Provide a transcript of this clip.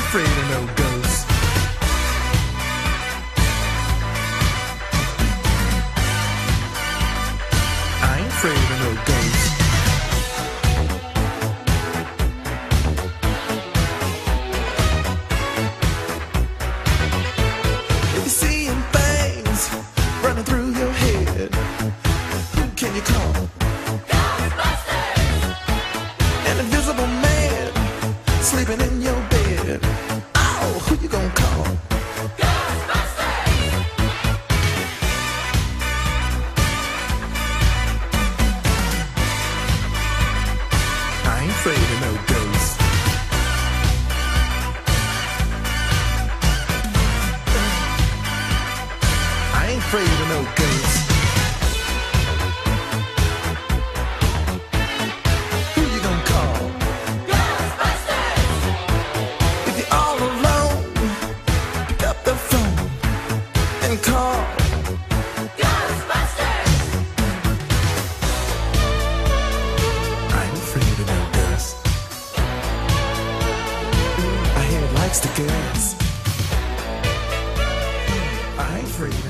afraid of no ghosts. I ain't afraid of no ghosts. If you're seeing things running through your head, who can you call? An invisible man sleeping in your Oh, who you gonna call? I ain't afraid of no ghosts. I ain't afraid of no ghosts. Likes the girls. I ain't afraid.